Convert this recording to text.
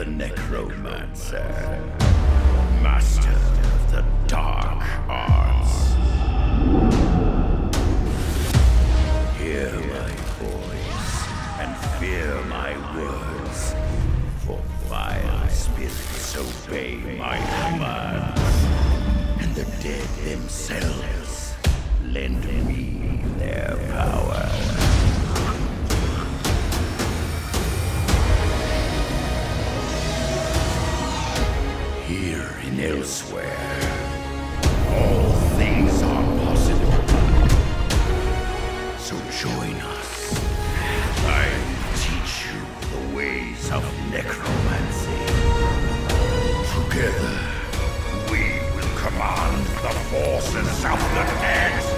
the Necromancer, master of the dark arts. Hear my voice and fear my words, for vile spirits obey my commands, and the dead themselves lend me their power. Elsweyr. All things are possible. So join us. I will teach you the ways of necromancy. Together, we will command the forces of the dead.